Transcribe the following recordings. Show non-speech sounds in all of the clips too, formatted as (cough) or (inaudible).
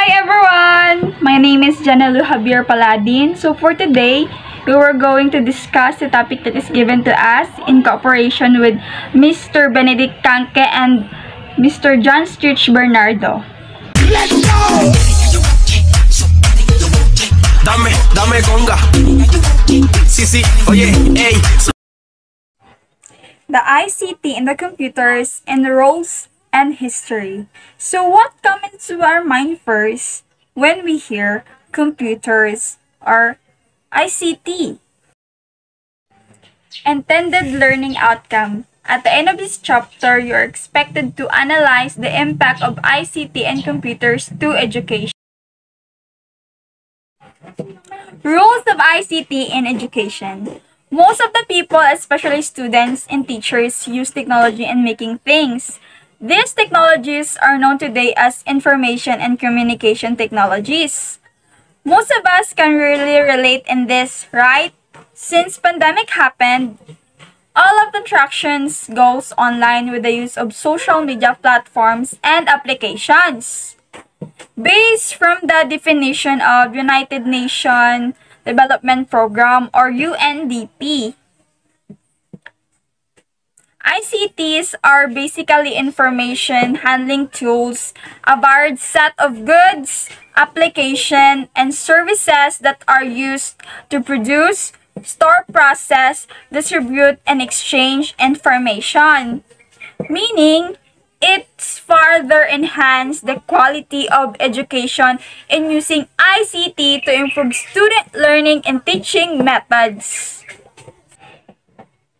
Hi everyone! My name is Janelu Javier Paladin. So for today, we were going to discuss the topic that is given to us in cooperation with Mr. Benedict Canque and Mr. John Stritch Bernardo. Let's go. Dame, dame conga. Sí, sí, oye, ey. The ICT in the computers and roles and history. So what comes to our mind first when we hear computers or ICT? Intended learning outcome. At the end of this chapter, you are expected to analyze the impact of ICT and computers to education. Rules of ICT in education. Most of the people, especially students and teachers, use technology in making things. These technologies are known today as information and communication technologies. Most of us can really relate in this, right? Since pandemic happened, all of the interactions goes online with the use of social media platforms and applications. Based from the definition of United Nations Development Program or UNDP, ICTs are basically information handling tools, a varied set of goods, application, and services that are used to produce, store, process, distribute, and exchange information. Meaning, it's further enhance the quality of education in using ICT to improve student learning and teaching methods.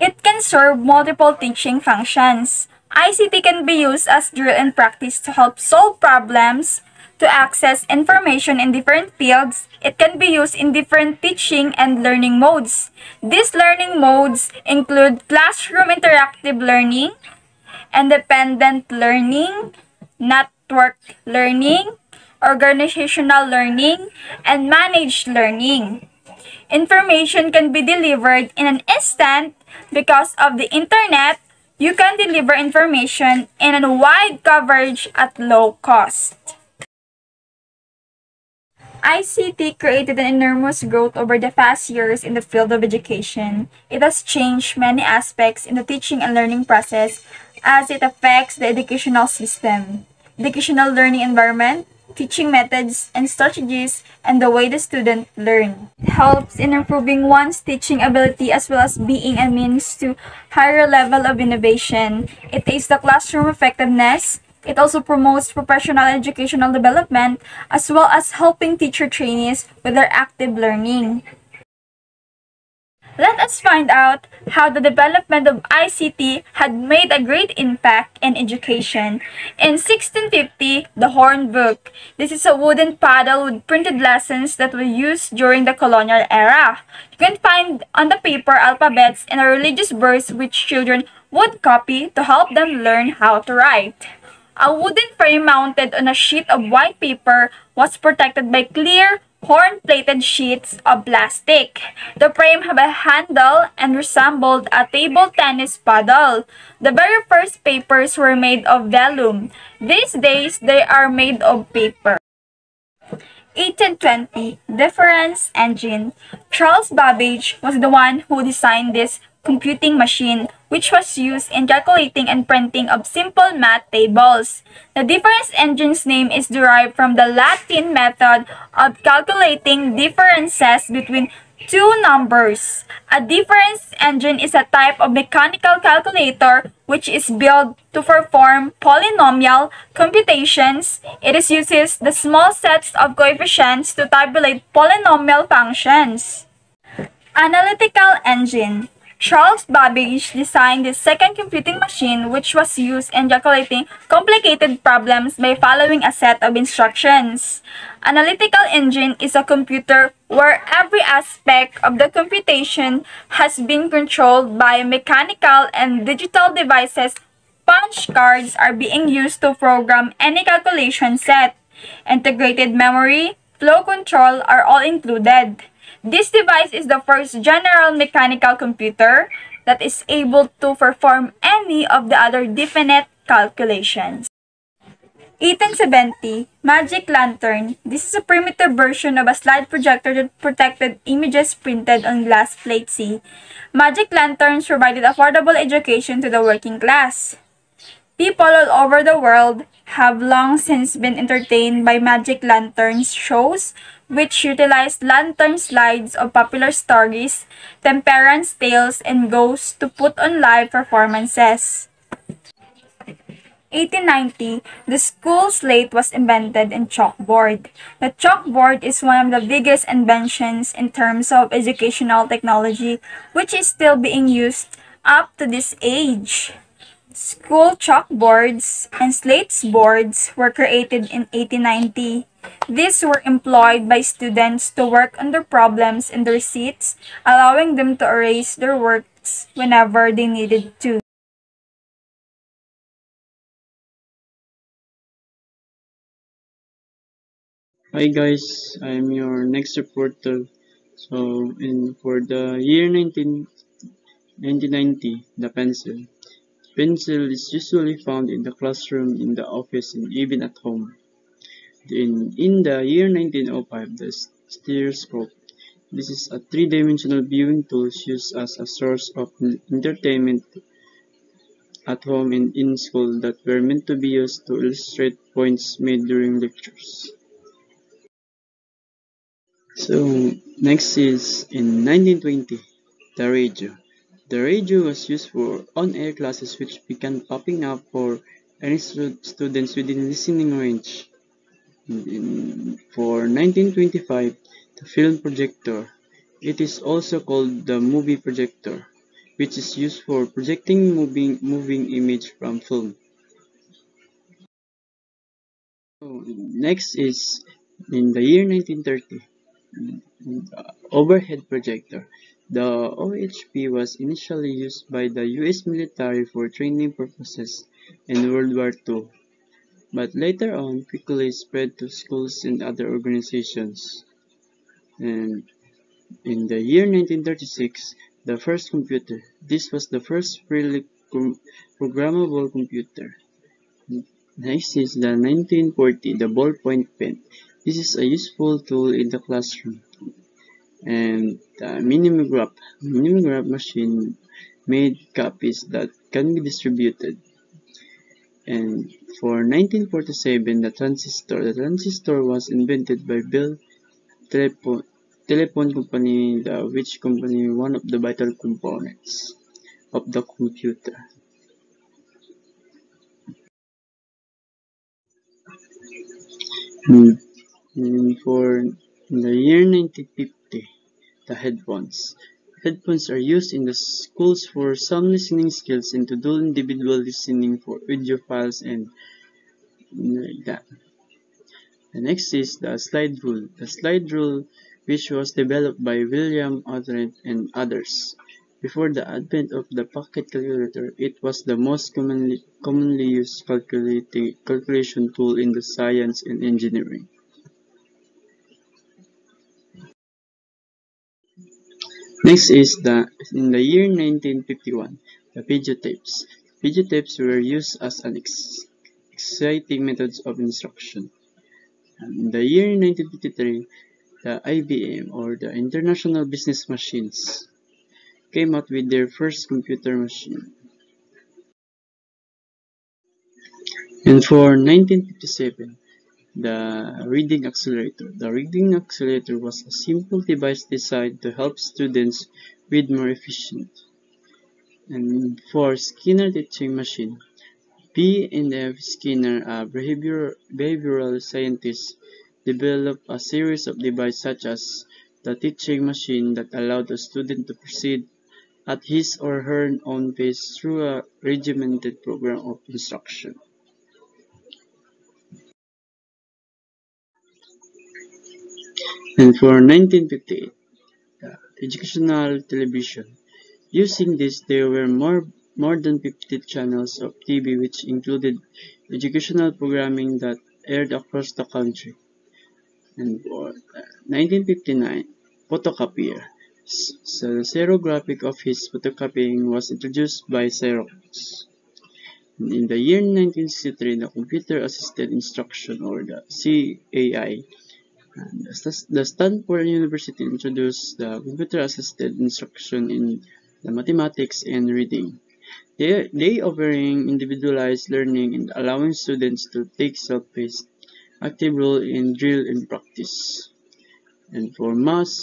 It can serve multiple teaching functions. ICT can be used as drill and practice to help solve problems, to access information in different fields. It can be used in different teaching and learning modes. These learning modes include classroom interactive learning, independent learning, network learning, organizational learning, and managed learning. Information can be delivered in an instant because of the internet. You can deliver information in a wide coverage at low cost. ICT created an enormous growth over the past years in the field of education. It has changed many aspects in the teaching and learning process as it affects the educational system, educational learning environment, teaching methods and strategies, and the way the student learn. It helps in improving one's teaching ability as well as being a means to higher level of innovation. It aids the classroom effectiveness. It also promotes professional educational development as well as helping teacher trainees with their active learning. Let us find out how the development of ICT had made a great impact in education. In 1650, the Horn Book. This is a wooden paddle with printed lessons that were used during the colonial era. You can find on the paper alphabets and a religious verse which children would copy to help them learn how to write. A wooden frame mounted on a sheet of white paper was protected by clear, horn-plated sheets of plastic. The frame had a handle and resembled a table tennis paddle. The very first papers were made of vellum. These days, they are made of paper. 1820 Difference Engine Charles Babbage was the one who designed this computing machine, which was used in calculating and printing of simple math tables. The difference engine's name is derived from the Latin method of calculating differences between two numbers. A difference engine is a type of mechanical calculator which is built to perform polynomial computations. It is uses the small sets of coefficients to tabulate polynomial functions. Analytical engine Charles Babbage designed the second computing machine which was used in calculating complicated problems by following a set of instructions. Analytical engine is a computer where every aspect of the computation has been controlled by mechanical and digital devices. Punch cards are being used to program any calculation set. Integrated memory, flow control are all included. This device is the first general mechanical computer that is able to perform any of the other definite calculations. 1870, Magic Lantern. This is a primitive version of a slide projector that protected images printed on glass plates. Magic lanterns provided affordable education to the working class. People all over the world have long since been entertained by Magic Lanterns shows, which utilized lantern slides of popular stories, temperance tales, and ghosts to put on live performances. 1890, the school slate was invented in chalkboard. The chalkboard is one of the biggest inventions in terms of educational technology, which is still being used up to this age. School chalkboards and slates boards were created in 1890. These were employed by students to work on their problems in their seats, allowing them to erase their works whenever they needed to. Hi guys, I'm your next reporter. So, in for the year 19, 1990, the pencil. Pencil is usually found in the classroom, in the office, and even at home. In, in the year 1905, the stereoscope. This is a three-dimensional viewing tool used as a source of entertainment at home and in school that were meant to be used to illustrate points made during lectures. So next is in 1920, the radio. The radio was used for on-air classes which began popping up for any stu students within listening range. In, for 1925, the film projector. It is also called the movie projector, which is used for projecting moving, moving image from film. So, next is in the year 1930, mm, mm, uh, overhead projector. The OHP was initially used by the US military for training purposes in World War II, but later on quickly spread to schools and other organizations. And in the year 1936, the first computer. This was the first freely programmable computer. Next is the 1940, the ballpoint pen. This is a useful tool in the classroom. And the mimeograph. Mimeograph machine made copies that can be distributed. And for 1947, the transistor. The transistor was invented by Bell Telephone, Telephone Company, the which company one of the vital components of the computer. Hmm. And for the year 1950, the headphones. Headphones are used in the schools for some listening skills and to do individual listening for audio files and like that. The next is the slide rule. The slide rule, which was developed by William Oughtred and others. Before the advent of the pocket calculator, it was the most commonly, commonly used calculation tool in the science and engineering. Next is the in the year 1951, the videotapes. Videotapes were used as an ex exciting methods of instruction. In the year 1953, the IBM or the International Business Machines came out with their first computer machine. And for 1957, the Reading Accelerator. The Reading Accelerator was a simple device designed to help students read more efficient. And for Skinner Teaching Machine, B. and F. Skinner, a behavior, behavioral scientist, developed a series of devices such as the teaching machine that allowed the student to proceed at his or her own pace through a regimented program of instruction. And for 1958, the educational television. Using this, there were more, more than 50 channels of TV which included educational programming that aired across the country. And for 1959, photocopier. So the xerographic his photocopying was introduced by Xerox. In the year 1963, the Computer Assisted Instruction, or the CAI, the Stanford University introduced the Computer Assisted Instruction in the mathematics and reading. They, they offering individualized learning and allowing students to take self-paced, active role in drill and practice. And for math,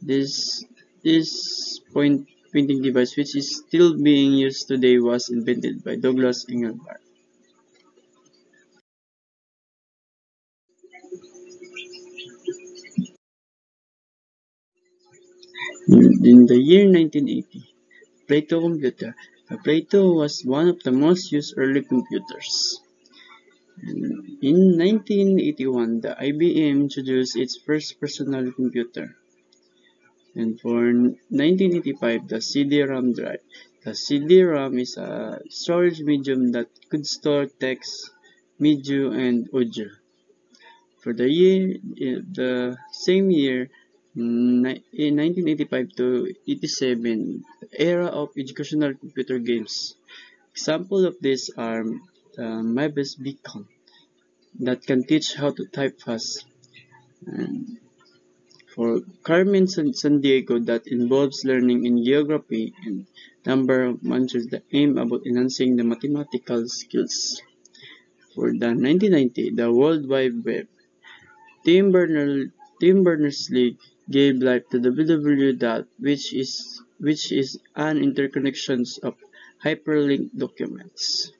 this this point printing device, which is still being used today, was invented by Douglas Engelbart. In the year 1980, Plato computer. The Plato was one of the most used early computers. In 1981, the IBM introduced its first personal computer. And for 1985, the CD-ROM drive. The CD-ROM is a storage medium that could store text, video, and audio. For the year, eh, the same year, in 1985 to 87, the era of educational computer games. Examples of these are the Mavis Beacon that can teach how to type fast. And for Carmen San, Sandiego that involves learning in geography and number of that aim about enhancing the mathematical skills. For the 1990, the World Wide Web, Tim Berners-Lee gave life to the www which is which is an interconnections of hyperlinked documents.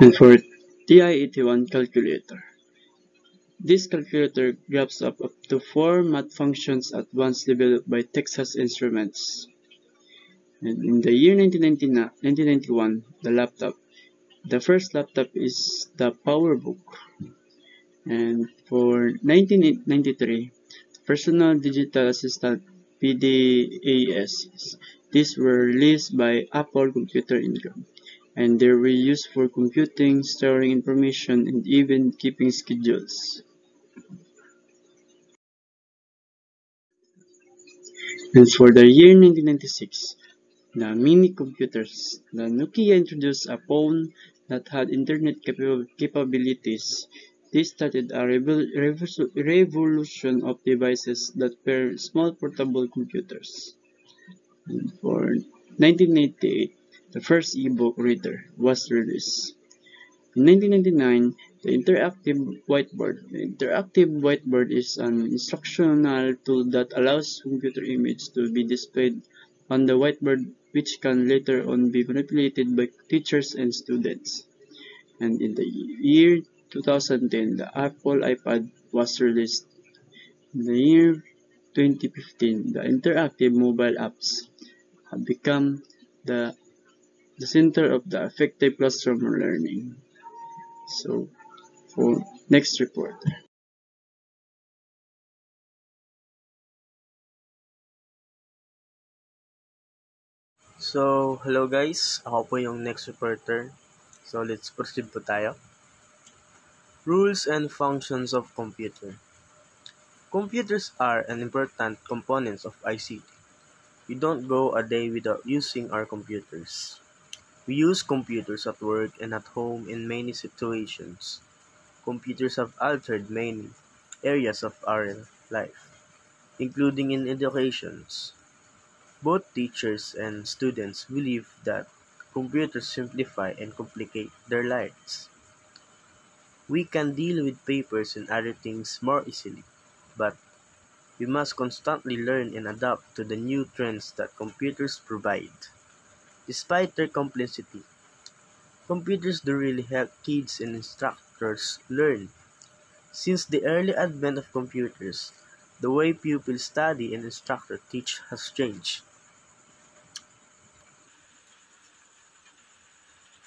And for TI-81 calculator. This calculator grabs up, up to four math functions at once developed by Texas Instruments. And in the year 1991, the laptop. The first laptop is the PowerBook. And for 1993, Personal Digital Assistant PDAs. These were released by Apple Computer Inc. and they were used for computing, storing information, and even keeping schedules. And for the year 1996, the mini computers, the Nokia introduced a phone that had internet capabilities. This started a revolution of devices that were small portable computers. And for 1998, the first e-book reader was released. In 1999, the interactive whiteboard. The interactive whiteboard is an instructional tool that allows computer image to be displayed on the whiteboard which can later on be manipulated by teachers and students. And in the year 2010, the Apple iPad was released. In the year 2015, the interactive mobile apps have become the, the center of the effective classroom learning. So, for next report. So, hello guys. Ako po yung next reporter. So, let's proceed po tayo. Rules and functions of computer. Computers are an important component of ICT. We don't go a day without using our computers. We use computers at work and at home in many situations. Computers have altered many areas of our life, including in education. Both teachers and students believe that computers simplify and complicate their lives. We can deal with papers and other things more easily, but we must constantly learn and adapt to the new trends that computers provide. Despite their complexity, computers do really help kids and instructors learn. Since the early advent of computers, the way pupils study and instructors teach has changed.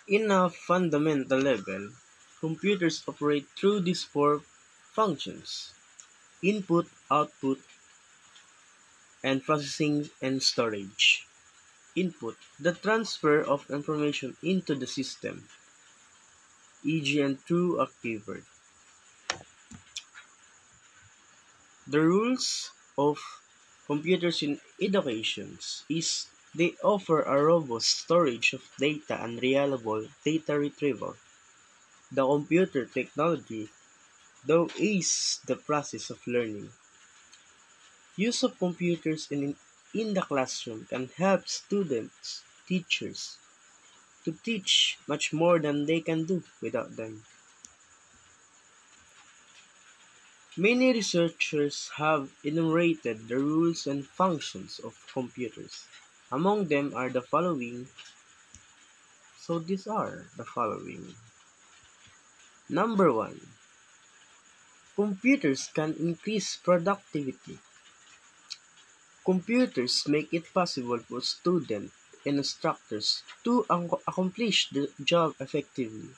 In a fundamental level, computers operate through these four functions input, output, and processing and storage. Input: The transfer of information into the system, e.g. and through a keyboard. The rules of computers in education is They offer a robust storage of data and reliable data retrieval. The computer technology, though aids the process of learning. Use of computers in, in the classroom can help students, teachers, to teach much more than they can do without them. Many researchers have enumerated the rules and functions of computers. Among them are the following. So these are the following. Number one, computers can increase productivity. Computers make it possible for students and instructors to accomplish the job effectively.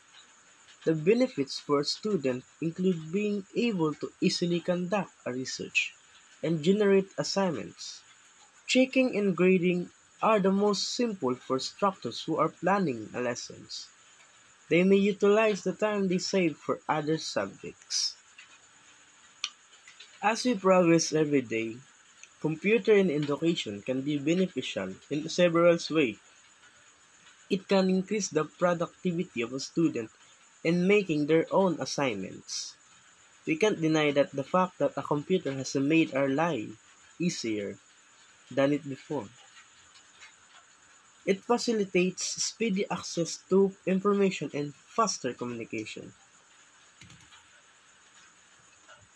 The benefits for students include being able to easily conduct a research and generate assignments. Checking and grading are the most simple for instructors who are planning lessons. They may utilize the time they save for other subjects. As we progress every day, computer in education can be beneficial in several ways. It can increase the productivity of a student in making their own assignments. We can't deny that the fact that a computer has made our life easier than it before. It facilitates speedy access to information and faster communication.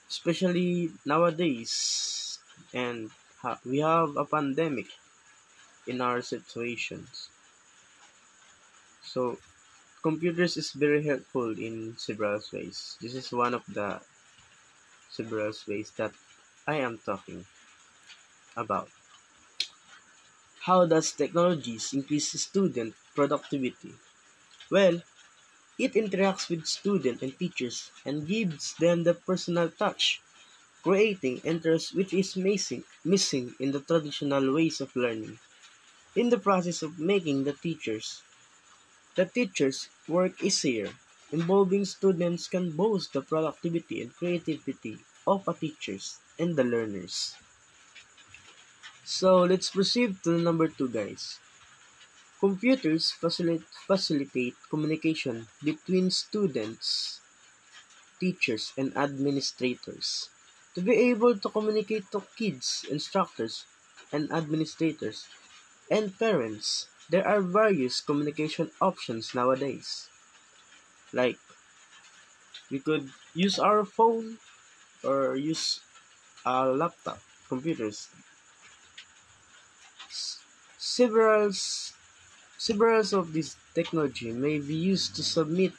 Especially nowadays, and we have a pandemic in our situations. So computers is very helpful in several ways. This is one of the several ways that I am talking about. How does technologies increase student productivity? Well, it interacts with students and teachers and gives them the personal touch, creating interest which is missing, missing in the traditional ways of learning. In the process of making the teachers the teachers' work easier. Involving students can boost the productivity and creativity of the teachers and the learners. So let's proceed to number two, guys. Computers facilitate, facilitate communication between students, teachers, and administrators. To be able to communicate to kids, instructors, and administrators, and parents, there are various communication options nowadays. Like, we could use our phone or use a laptop, computers. Several, several of this technology may be used to submit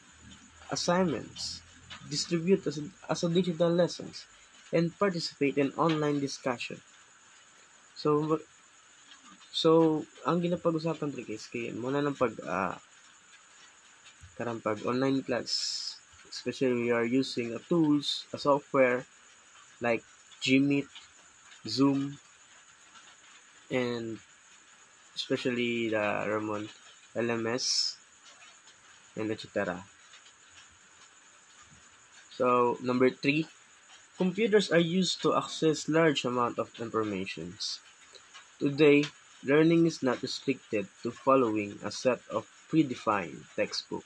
assignments, distribute as, as a digital lessons, and participate in online discussion. So, So, ang ginapag-usapan diri guys kay muna ng pag uh, karang pag online class especially we are using a tools, a software like Gmeet, Zoom, and especially the Ramon LMS and etc. So, number three, computers are used to access large amount of informations. Today, Learning is not restricted to following a set of predefined textbook.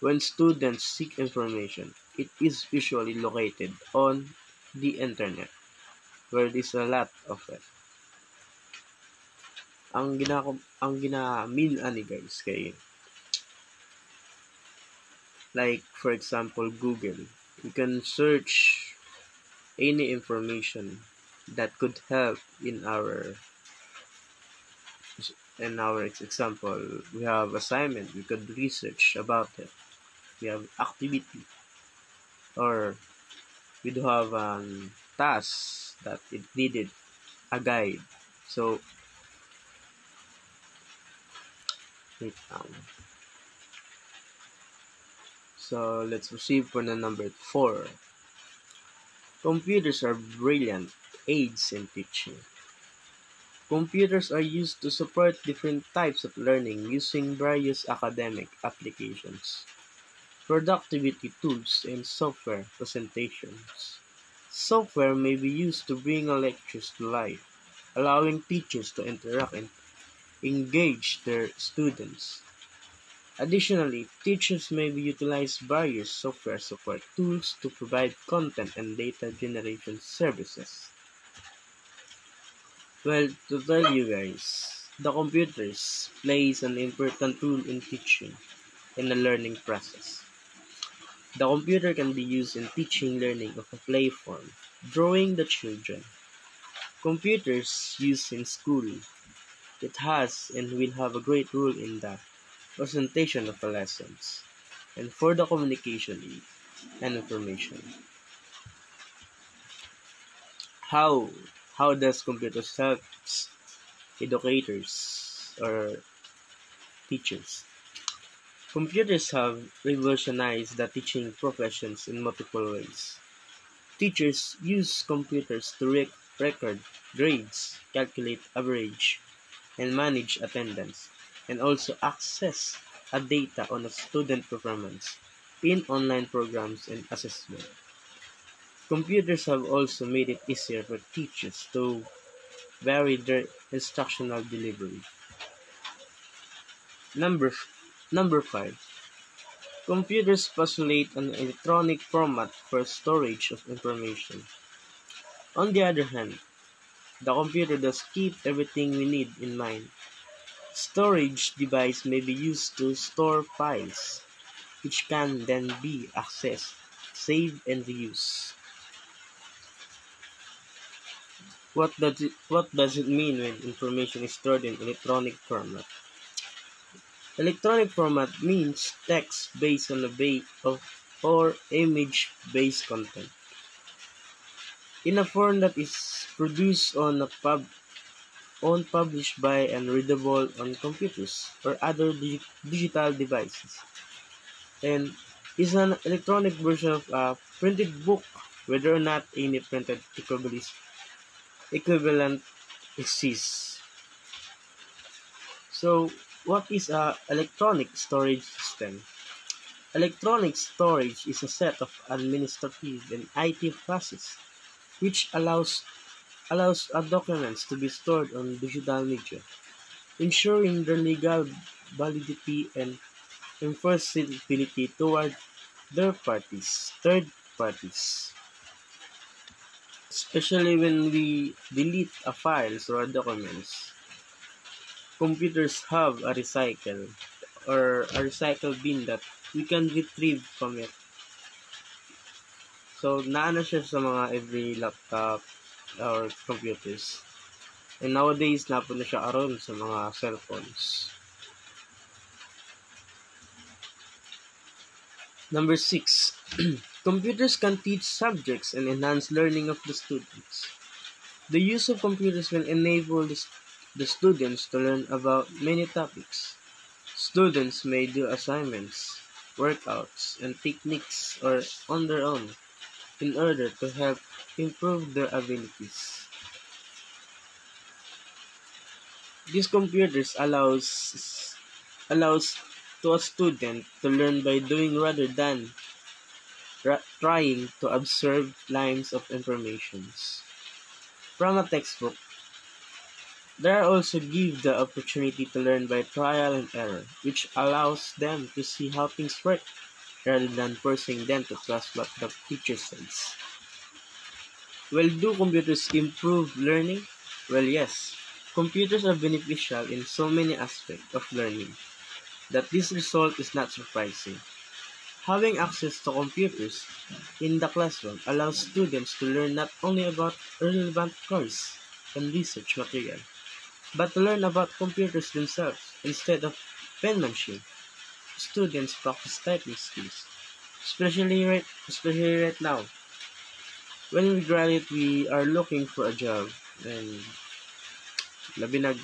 When students seek information, it is usually located on the internet, where there's a lot of it. Ang gina ang ginamin ani guys kay like for example Google, you can search any information that could help in our in our example, we have assignment, we could research about it. We have activity, or we do have um, task that it needed a guide. So, um, So let's proceed for the number four. Computers are brilliant aids in teaching. Computers are used to support different types of learning using various academic applications, productivity tools, and software presentations. Software may be used to bring lectures to life, allowing teachers to interact and engage their students. Additionally, teachers may utilize various software support tools to provide content and data generation services. Well, to tell you guys, the computers plays an important role in teaching in the learning process. The computer can be used in teaching learning of a play form, drawing the children. Computers used in school. It has and will have a great role in the presentation of the lessons and for the communication and information. How how does computers help educators or teachers? Computers have revolutionized the teaching professions in multiple ways. Teachers use computers to rec- record grades, calculate average, and manage attendance, and also access a data on a student performance in online programs and assessment. Computers have also made it easier for teachers to vary their instructional delivery. Number Number 5. Computers postulate an electronic format for storage of information. On the other hand, the computer does keep everything we need in mind. Storage device may be used to store files, which can then be accessed, saved, and reused. What does it, what does it mean when information is stored in electronic format? Electronic format means text based on a base of or image-based content in a form that is produced on a pub on published by and readable on computers or other dig- digital devices and is an electronic version of a printed book whether or not any printed equivalent exists so what is a electronic storage system? Electronic storage is a set of administrative and IT processes which allows allows documents to be stored on digital media, ensuring their legal validity and enforceability toward their parties, third parties. Especially when we delete a files or documents, computers have a recycle or a recycle bin that we can retrieve from it. So, naano siya sa mga every laptop or computers. And nowadays, napo na siya aron sa mga cellphones. Number six, (clears throat) computers can teach subjects and enhance learning of the students. The use of computers will enable the, the students to learn about many topics. Students may do assignments, workouts, and techniques or on their own in order to help improve their abilities. These computers allows allows to a student to learn by doing rather than trying to observe lines of informations from a textbook. There also give the opportunity to learn by trial and error, which allows them to see how things work rather than forcing them to trust what the teacher says. Well, do computers improve learning? Well, yes. Computers are beneficial in so many aspects of learning that this result is not surprising. Having access to computers in the classroom allows students to learn not only about relevant course and research material, but to learn about computers themselves instead of penmanship. Students practice typing skills, especially right, especially right now. When we graduate, we are looking for a job and labi nag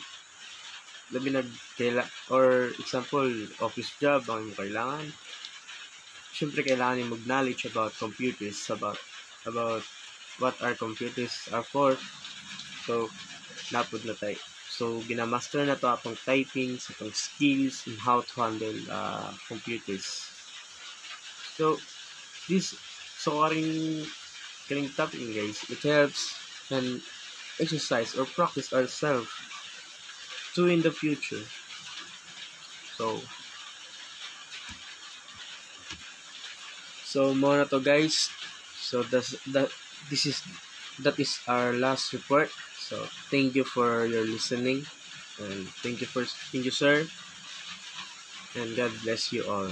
labi nag kaila, or example office job ang imong kailangan. Syempre kailangan yung mag-knowledge about computers about about what our computers are for. So napod na tayo so ginamaster na to atong typing atong skills and how to handle uh, computers so this so karing karing topic guys it helps and exercise or practice ourselves to in the future. So, so mo na to guys. So that's that this is that is our last report. So thank you for your listening and thank you for thank you sir and God bless you all.